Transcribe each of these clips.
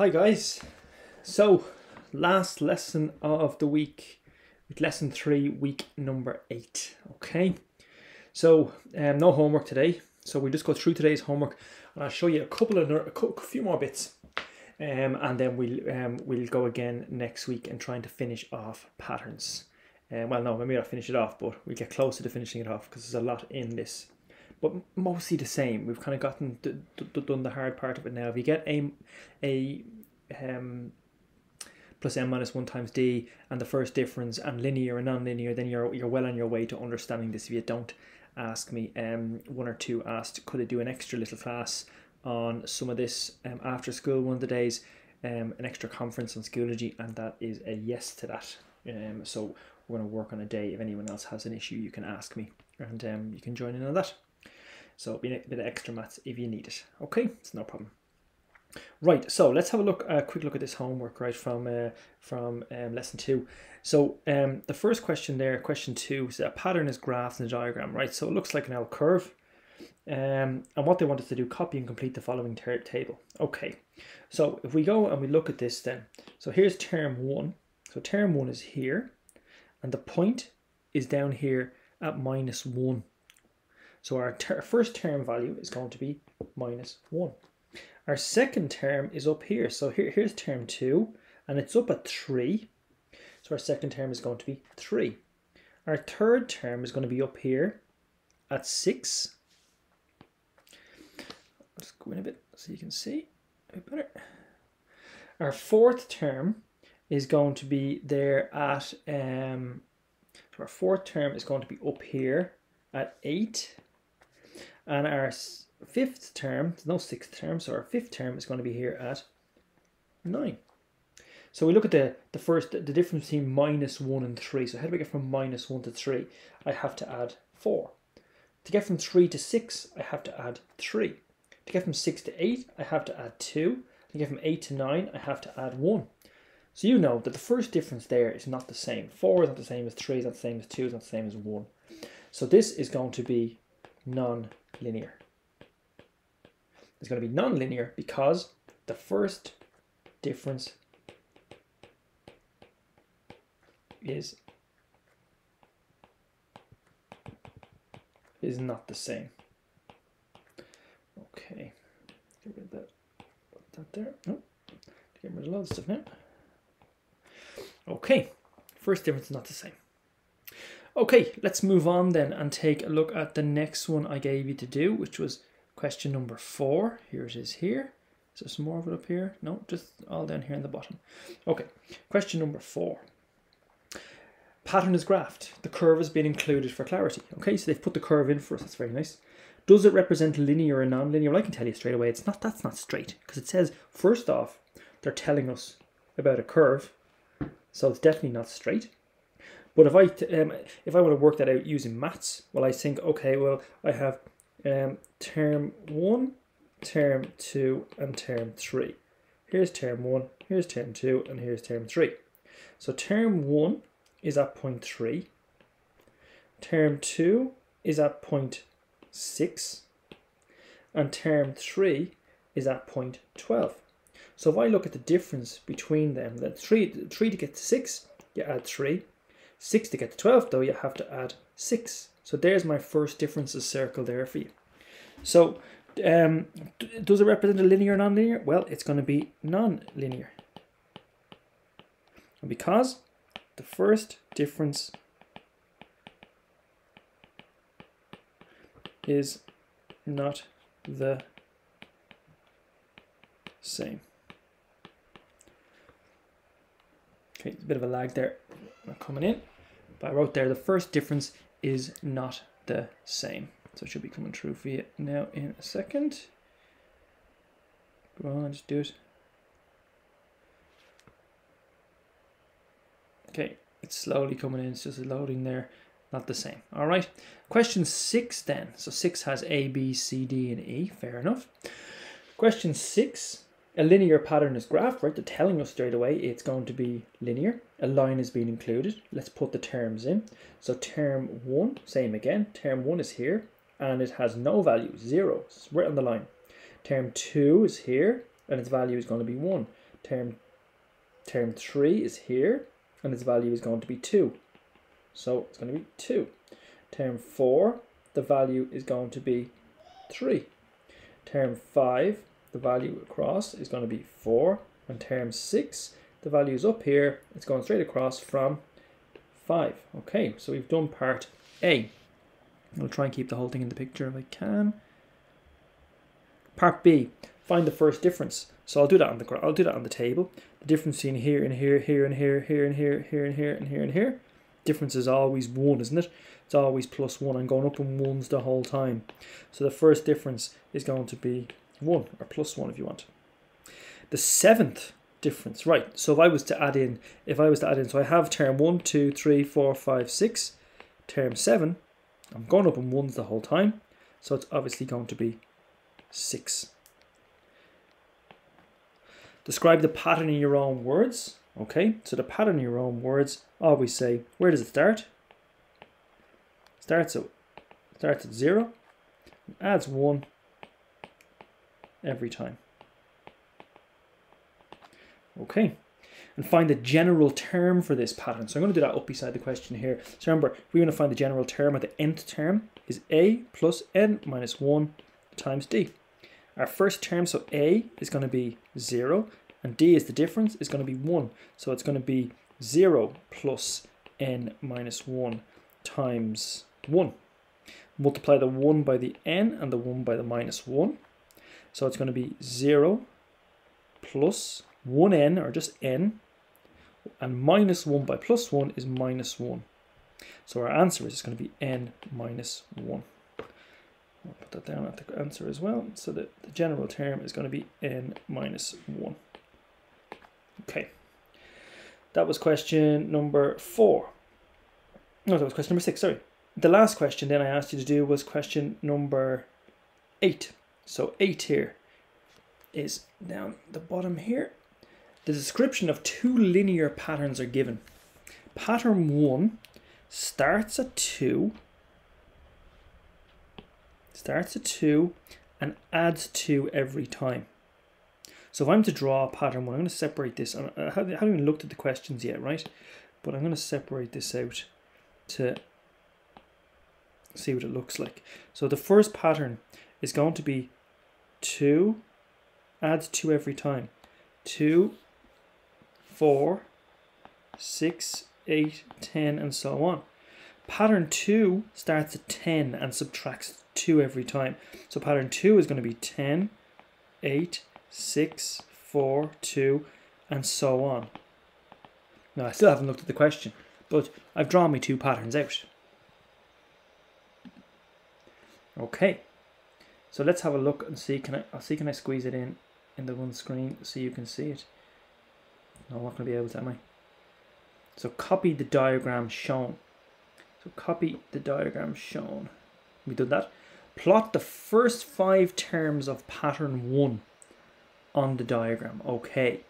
Hi guys. So, last lesson of the week with lesson 3 week number 8, okay? So, um, no homework today. So we just go through today's homework and I'll show you a couple of a few more bits. Um, and then we'll um, we'll go again next week and trying to finish off patterns. Um, well, no, maybe I'll finish it off, but we'll get closer to finishing it off because there's a lot in this but mostly the same. We've kind of gotten done the hard part of it now. If you get a a um, plus n minus one times d and the first difference and linear and non-linear, then you're you're well on your way to understanding this. If you don't ask me, um, one or two asked, could I do an extra little class on some of this um, after school one of the days, um, an extra conference on Schoology, and that is a yes to that. Um, so we're going to work on a day. If anyone else has an issue, you can ask me, and um, you can join in on that. So a bit of extra maths if you need it. Okay, it's no problem. Right, so let's have a look, a quick look at this homework, right, from uh, from um, lesson two. So um, the first question there, question two, is a pattern is graphed in a diagram, right? So it looks like an L curve. Um, and what they want us to do, copy and complete the following table. Okay, so if we go and we look at this then, so here's term one. So term one is here, and the point is down here at minus one. So our ter first term value is going to be minus 1. Our second term is up here. So here, here's term 2, and it's up at 3. So our second term is going to be 3. Our third term is going to be up here at 6. Let's go in a bit so you can see a bit better. Our fourth term is going to be there at, um, so our fourth term is going to be up here at 8. And our fifth term, no sixth term, so our fifth term is going to be here at 9. So we look at the, the first, the difference between minus 1 and 3. So how do we get from minus 1 to 3? I have to add 4. To get from 3 to 6, I have to add 3. To get from 6 to 8, I have to add 2. To get from 8 to 9, I have to add 1. So you know that the first difference there is not the same. 4 is not the same as 3 is not the same as 2 is not the same as 1. So this is going to be non linear. It's going to be non-linear because the first difference is is not the same. Okay, get rid of that, that there. Nope. Get rid of a lot of stuff now. Okay, first difference is not the same. Okay, let's move on then and take a look at the next one I gave you to do, which was question number four. Here it is here. Is there some more of it up here? No, just all down here in the bottom. Okay, question number four. Pattern is graphed. The curve has been included for clarity. Okay, so they've put the curve in for us. That's very nice. Does it represent linear or non-linear? Well, I can tell you straight away, it's not. That's not straight because it says first off, they're telling us about a curve, so it's definitely not straight. But if I um, if I want to work that out using maths, well, I think okay, well, I have um, term one, term two, and term three. Here's term one, here's term two, and here's term three. So term one is at point three. Term two is at point six, and term three is at point twelve. So if I look at the difference between them, then three, three to get to six, you add three. 6 to get to 12 though, you have to add 6. So there's my first differences circle there for you. So um, does it represent a linear or non-linear? Well, it's going to be non-linear. Because the first difference is not the same. Okay, a bit of a lag there coming in. But I wrote there the first difference is not the same. So it should be coming through for you now in a second. Go on, just do it. Okay, it's slowly coming in, it's just loading there, not the same. All right, question six then. So six has A, B, C, D, and E, fair enough. Question six a linear pattern is graphed, right? They're telling us straight away it's going to be linear. A line is being included. Let's put the terms in. So term 1, same again. Term 1 is here, and it has no value, 0. It's right on the line. Term 2 is here, and its value is going to be 1. term term 3 is here, and its value is going to be 2. So it's going to be 2. Term 4, the value is going to be 3. Term 5, the value across is going to be 4. And term 6, the value is up here. It's going straight across from 5. Okay, so we've done part A. I'll try and keep the whole thing in the picture if I can. Part B, find the first difference. So I'll do that on the I'll do that on the table. The difference between here and here, here and here, here and here, here and here, and here and here. Difference is always one, isn't it? It's always plus one. I'm going up in ones the whole time. So the first difference is going to be one or plus one if you want. The seventh difference, right? So if I was to add in, if I was to add in, so I have term one, two, three, four, five, six. Term seven, I'm going up in ones the whole time. So it's obviously going to be six. Describe the pattern in your own words. Okay, so the pattern in your own words, always say, where does it start? Starts at, starts at zero, adds one every time. Okay, and find the general term for this pattern. So I'm going to do that up beside the question here. So remember, we want to find the general term, or the nth term is a plus n minus 1 times d. Our first term, so a is going to be 0, and d is the difference, is going to be 1. So it's going to be 0 plus n minus 1 times 1. Multiply the 1 by the n and the 1 by the minus 1. So it's going to be 0 plus 1n, or just n, and minus 1 by plus 1 is minus 1. So our answer is going to be n minus 1. I'll put that down at the answer as well. So that the general term is going to be n minus 1. Okay. That was question number 4. No, that was question number 6, sorry. The last question then I asked you to do was question number 8. So 8 here is down the bottom here. The description of two linear patterns are given. Pattern 1 starts at 2 starts at 2 and adds 2 every time. So if I'm to draw a pattern, well, I'm going to separate this. I haven't even looked at the questions yet, right? But I'm going to separate this out to see what it looks like. So the first pattern is going to be 2, adds 2 every time. 2, 4, 6, 8, 10, and so on. Pattern 2 starts at 10 and subtracts 2 every time. So pattern 2 is going to be 10, 8, 6, 4, 2, and so on. Now, I still haven't looked at the question, but I've drawn my two patterns out. Okay, so let's have a look and see. Can I? I'll see. Can I squeeze it in in the one screen so you can see it? No, I'm not going to be able to, am I? So copy the diagram shown. So copy the diagram shown. We did that. Plot the first five terms of pattern one on the diagram. Okay,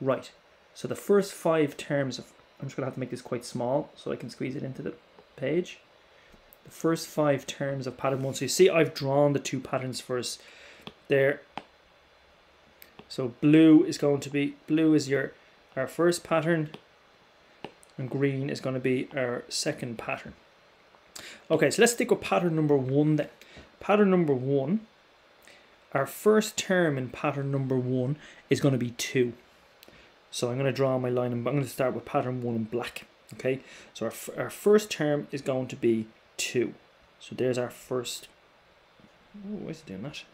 right. So the first five terms of, I'm just going to have to make this quite small so I can squeeze it into the page. First five terms of pattern one. So you see I've drawn the two patterns first there. So blue is going to be, blue is your our first pattern and green is going to be our second pattern. Okay, so let's stick with pattern number one then. Pattern number one, our first term in pattern number one is going to be two. So I'm going to draw my line and I'm going to start with pattern one in black. Okay, so our, our first term is going to be two. So there's our first. Oh, why is it doing that?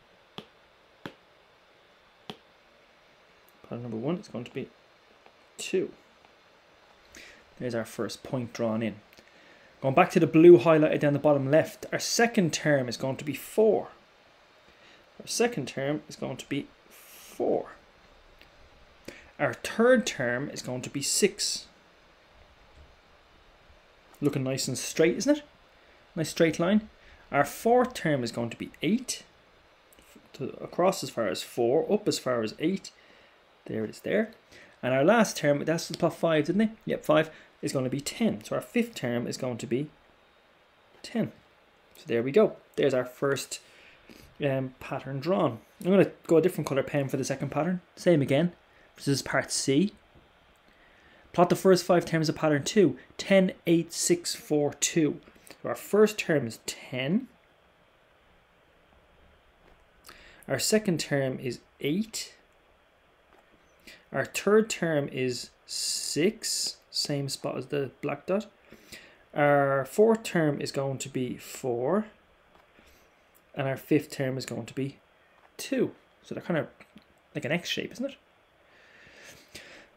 Pattern number one is going to be two. There's our first point drawn in. Going back to the blue highlighted down the bottom left, our second term is going to be 4. Our second term is going to be 4. Our third term is going to be 6. Looking nice and straight, isn't it? Nice straight line. Our fourth term is going to be 8. To, across as far as 4, up as far as 8. There it is there. And our last term, that's the plus 5, didn't it? Yep, 5 is going to be 10. So our fifth term is going to be 10. So there we go. There's our first um, pattern drawn. I'm going to go a different colour pen for the second pattern. Same again. This is part C. Plot the first five terms of pattern 2. 10, 8, 6, 4, 2. So our first term is 10. Our second term is 8. Our third term is 6, same spot as the black dot. Our fourth term is going to be 4. And our fifth term is going to be 2. So they're kind of like an X shape, isn't it?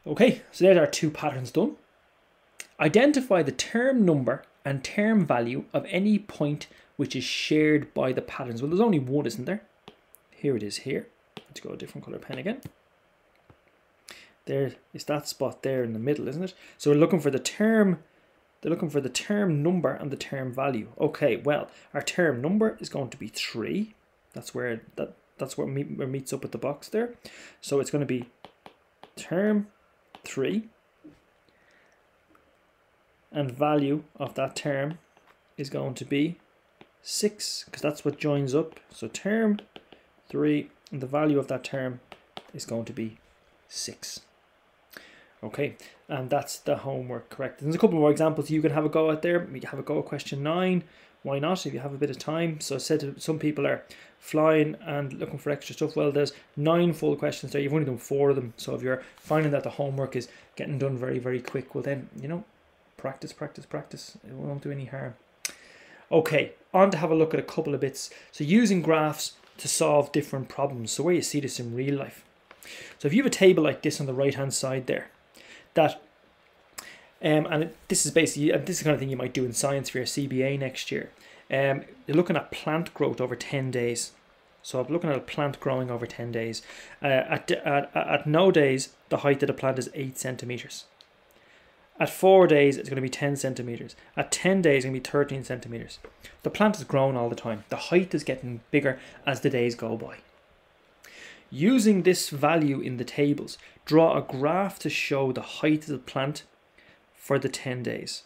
Okay, so there's our two patterns done. Identify the term number and term value of any point which is shared by the patterns. Well, there's only one, isn't there? Here it is here. Let's go a different color pen again. There is that spot there in the middle, isn't it? So we're looking for the term, they're looking for the term number and the term value. Okay, well, our term number is going to be 3. That's where that that's where, meet, meets up with the box there. So it's going to be term 3 and value of that term is going to be 6 because that's what joins up. So term 3 and the value of that term is going to be 6. Okay, and that's the homework correct. There's a couple more examples you can have a go at there. We have a go at question 9. Why not if you have a bit of time? So I said some people are flying and looking for extra stuff. Well, there's nine full questions there. You've only done four of them. So if you're finding that the homework is getting done very, very quick, well then, you know, practice, practice, practice. It won't do any harm. Okay, on to have a look at a couple of bits. So using graphs to solve different problems. So where you see this in real life. So if you have a table like this on the right hand side there, that um, and this is basically this is the kind of thing you might do in science for your CBA next year. Um, you're looking at plant growth over 10 days. So I'm looking at a plant growing over 10 days. Uh, at, at, at no days, the height of the plant is 8 centimeters. At 4 days, it's going to be 10 centimeters. At 10 days, it's going to be 13 centimeters. The plant is growing all the time. The height is getting bigger as the days go by. Using this value in the tables, draw a graph to show the height of the plant for the 10 days.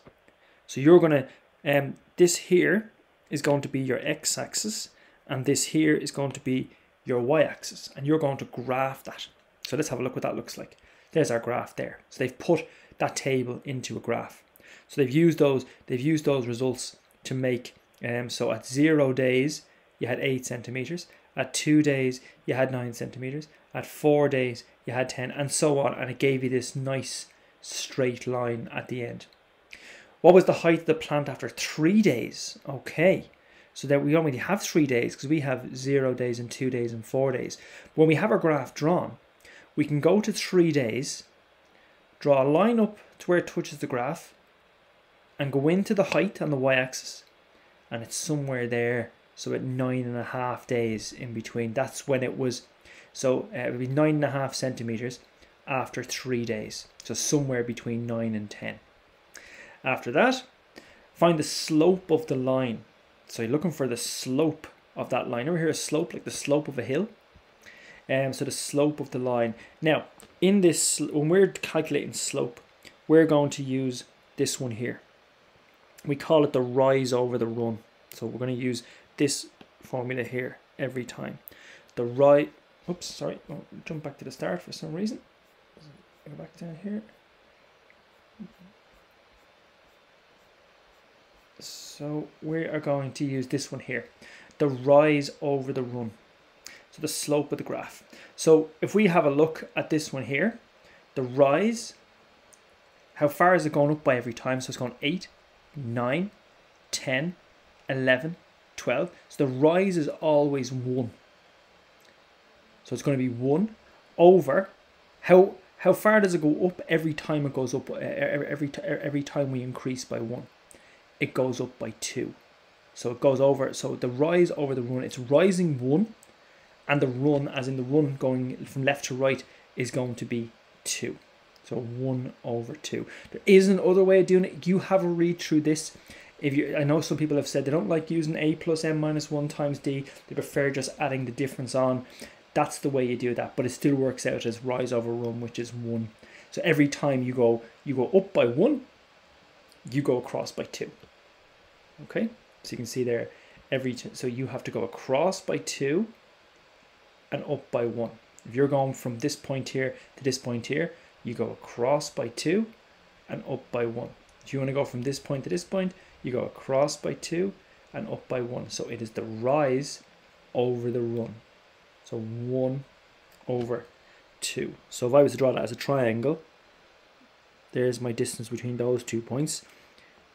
So you're going to, um, this here is going to be your x-axis and this here is going to be your y-axis and you're going to graph that. So let's have a look what that looks like. There's our graph there. So they've put that table into a graph. So they've used those they've used those results to make um, so at zero days you had eight centimeters, at two days you had nine centimeters, at four days you had ten, and so on, and it gave you this nice straight line at the end. What was the height of the plant after three days? Okay, so that we only have three days because we have zero days and two days and four days. When we have our graph drawn, we can go to three days, draw a line up to where it touches the graph, and go into the height on the y-axis, and it's somewhere there. So at nine and a half days in between, that's when it was. So uh, it would be nine and a half centimeters after three days. So somewhere between nine and ten. After that, find the slope of the line. So you're looking for the slope of that line. Over here, a slope, like the slope of a hill. Um, so the slope of the line. Now, in this, when we're calculating slope, we're going to use this one here. We call it the rise over the run. So we're going to use this formula here every time. The right, oops, sorry, I'll jump back to the start for some reason. Go back down here. So we are going to use this one here, the rise over the run. So the slope of the graph. So if we have a look at this one here, the rise, how far is it going up by every time? So it's going 8, 9, 10, 11, 12. So the rise is always 1. So it's going to be 1 over how how far does it go up every time it goes up every every time we increase by 1 it goes up by two. So it goes over, so the rise over the run, it's rising one, and the run, as in the run going from left to right, is going to be two. So one over two. There is another way of doing it. You have a read through this. If you, I know some people have said they don't like using a plus n minus one times d. They prefer just adding the difference on. That's the way you do that, but it still works out as rise over run, which is one. So every time you go, you go up by one, you go across by two. Okay, so you can see there every so you have to go across by two and up by one. If you're going from this point here to this point here, you go across by 2 and up by 1. If you want to go from this point to this point, you go across by 2 and up by 1. So it is the rise over the run. So 1 over 2. So if I was to draw that as a triangle, there's my distance between those two points.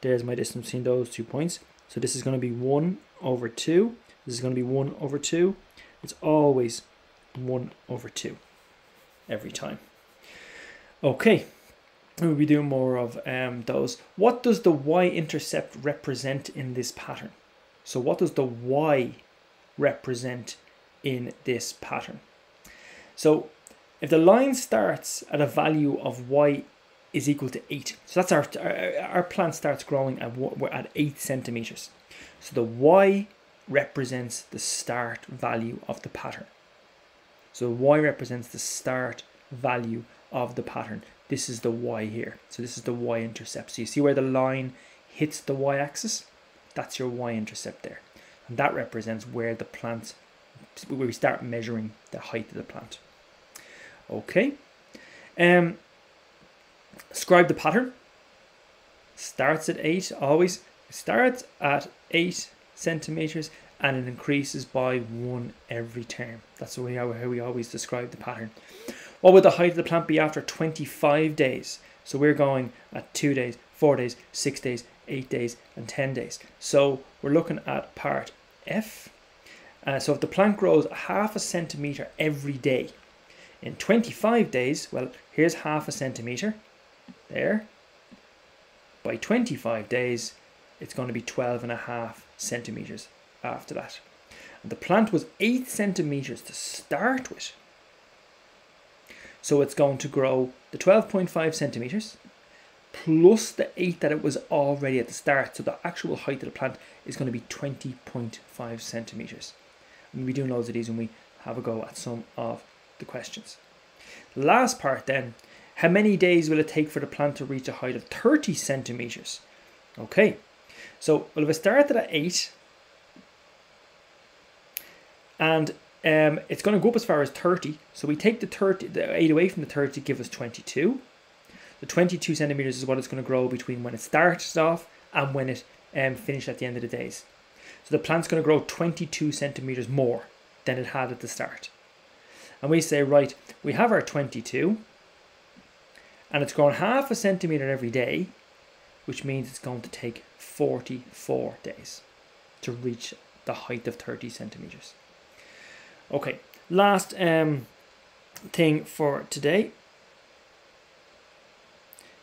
There's my distance between those two points. So this is going to be 1 over 2. This is going to be 1 over 2. It's always 1 over 2 every time. Okay, we'll be doing more of um, those. What does the y-intercept represent in this pattern? So what does the y represent in this pattern? So if the line starts at a value of y is equal to 8, so that's our, our, our plant starts growing at, we're at 8 centimeters. So the y represents the start value of the pattern. So y represents the start value of the pattern. This is the y here. So this is the y-intercept. So you see where the line hits the y-axis? That's your y-intercept there. And that represents where the plant, where we start measuring the height of the plant. Okay. Um, describe the pattern. Starts at 8, always. Starts at 8 centimeters and it increases by 1 every term. That's the way how we always describe the pattern. What would the height of the plant be after 25 days? So we're going at 2 days, 4 days, 6 days, 8 days and 10 days. So we're looking at part F. Uh, so if the plant grows half a centimeter every day, in 25 days, well, here's half a centimeter there. By 25 days, it's going to be 12 and a half centimeters after that. And the plant was 8 centimeters to start with. So it's going to grow the 12.5 centimeters plus the 8 that it was already at the start. So the actual height of the plant is going to be 20.5 centimeters. And we'll be doing loads of these when we have a go at some of the questions. Last part then, how many days will it take for the plant to reach a height of 30 centimeters? Okay, so well if I started at 8 and um, it's going to go up as far as 30, so we take the 30, the 8 away from the 30 to give us 22. The 22 centimeters is what it's going to grow between when it starts off and when it um, finished at the end of the days. So the plant's going to grow 22 centimeters more than it had at the start. And we say, right, we have our 22, and it's grown half a centimeter every day, which means it's going to take 44 days to reach the height of 30 centimeters. Okay, last um, thing for today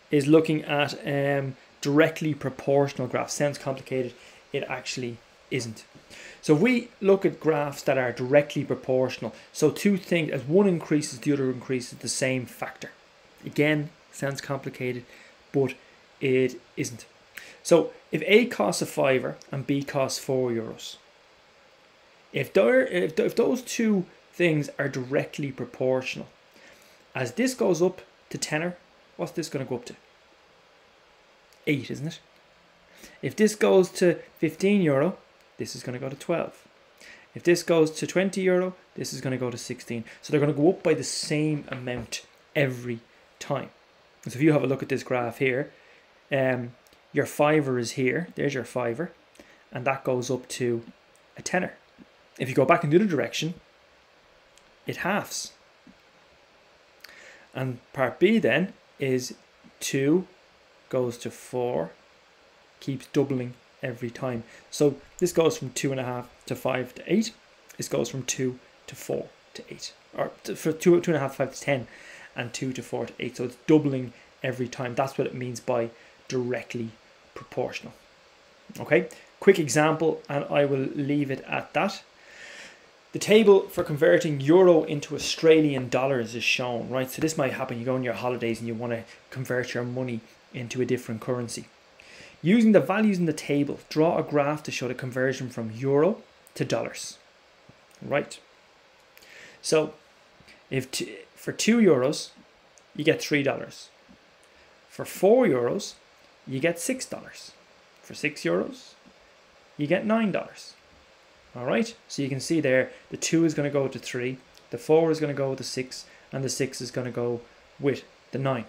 is looking at um, directly proportional graphs. Sounds complicated, it actually isn't. So we look at graphs that are directly proportional, so two things, as one increases, the other increases the same factor. Again, sounds complicated, but it isn't. So if A costs a fiver and B costs four euros, if, if, if those two things are directly proportional, as this goes up to tenner, what's this going to go up to? 8, isn't it? If this goes to 15 euro, this is going to go to 12. If this goes to 20 euro, this is going to go to 16. So they're going to go up by the same amount every time. So if you have a look at this graph here, um, your fiver is here. There's your fiver. And that goes up to a tenner. If you go back in the other direction, it halves. And part B then is 2 goes to 4, keeps doubling every time. So this goes from 2.5 to 5 to 8. This goes from 2 to 4 to 8. Or to, for 2, 2.5 to 5 to 10 and 2 to 4 to 8. So it's doubling every time. That's what it means by directly proportional. Okay, quick example and I will leave it at that. The table for converting euro into Australian dollars is shown, right? So this might happen, you go on your holidays and you want to convert your money into a different currency. Using the values in the table, draw a graph to show the conversion from euro to dollars, right? So if for two euros, you get three dollars. For four euros, you get six dollars. For six euros, you get nine dollars. All right, so you can see there the 2 is going to go to 3, The 4 is going to go with the 6, and the 6 is going to go with the 9.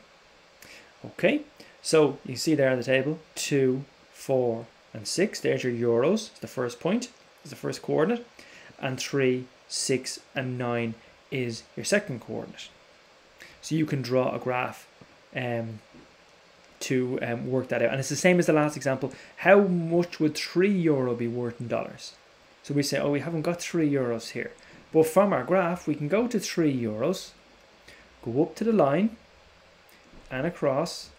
Okay, so you see there on the table 2, 4, and 6. There's your euros, it's the first point, is the first coordinate. And 3, 6, and 9 is your second coordinate. So you can draw a graph um, to um, work that out. And it's the same as the last example. How much would 3 euro be worth in dollars? So we say, oh, we haven't got 3 euros here. But from our graph, we can go to 3 euros, go up to the line and across,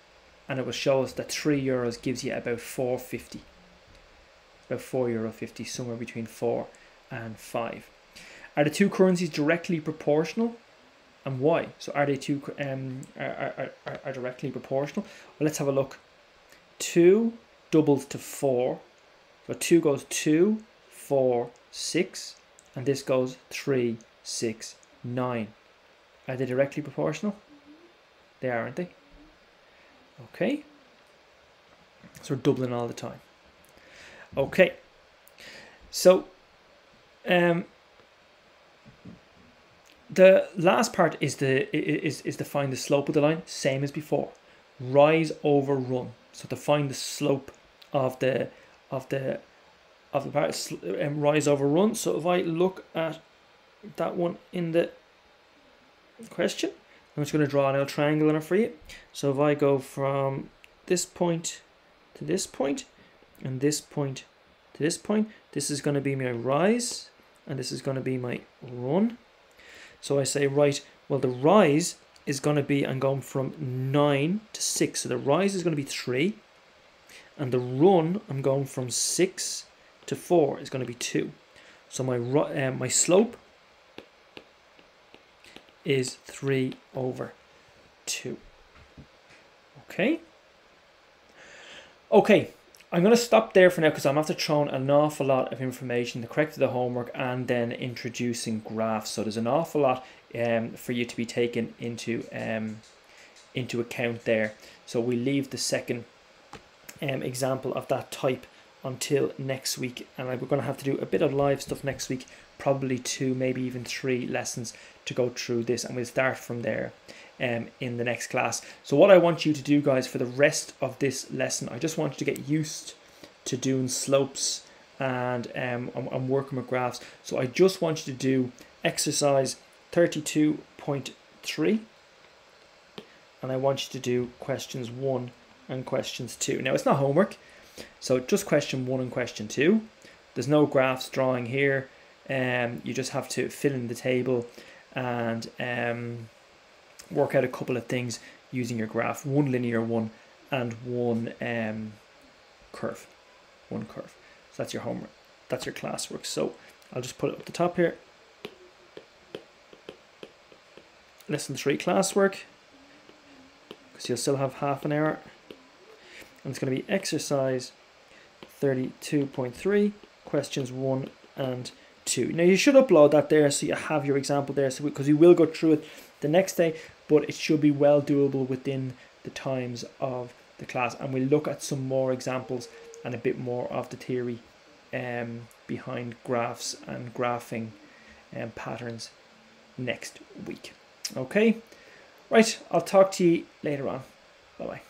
and it will show us that 3 euros gives you about 450. About 4 euro 50, somewhere between 4 and 5. Are the two currencies directly proportional? And why? So are they two um, are, are, are directly proportional? Well, let's have a look. 2 doubles to 4. So 2 goes 2, 4, 6. And this goes 3, 6, 9. Are they directly proportional? They are, aren't they? Okay. So we're doubling all the time. Okay. So um the last part is the is is to find the slope of the line, same as before. Rise over run. So to find the slope of the of the of the part um, rise over run. So if I look at that one in the question, I'm just going to draw a little triangle in it for you. So if I go from this point to this point, and this point to this point, this is going to be my rise, and this is going to be my run. So I say, right, well, the rise is going to be, I'm going from 9 to 6. So the rise is going to be 3. And the run, I'm going from 6 to 4 is going to be 2. So my, uh, my slope is 3 over 2. Okay. Okay, I'm going to stop there for now because I'm after throwing an awful lot of information, the correct of the homework, and then introducing graphs. So there's an awful lot um, for you to be taken into um, into account there. So we leave the second um, example of that type until next week, and we're going to have to do a bit of live stuff next week, probably two, maybe even three lessons to go through this, and we'll start from there um, in the next class. So what I want you to do guys for the rest of this lesson, I just want you to get used to doing slopes and um, I'm, I'm working with graphs. So I just want you to do exercise 32.3 and I want you to do questions 1 and questions 2. Now it's not homework, so just question 1 and question 2. There's no graphs drawing here, um, you just have to fill in the table and um, work out a couple of things using your graph, one linear one and one um, curve, one curve. So that's your homework, that's your classwork. So I'll just put it up the top here. Lesson three classwork, because you'll still have half an hour. And it's going to be exercise 32.3, questions one and two. Now you should upload that there so you have your example there, so because you will go through it the next day but it should be well doable within the times of the class. And we'll look at some more examples and a bit more of the theory um, behind graphs and graphing um, patterns next week. Okay, right, I'll talk to you later on. Bye bye.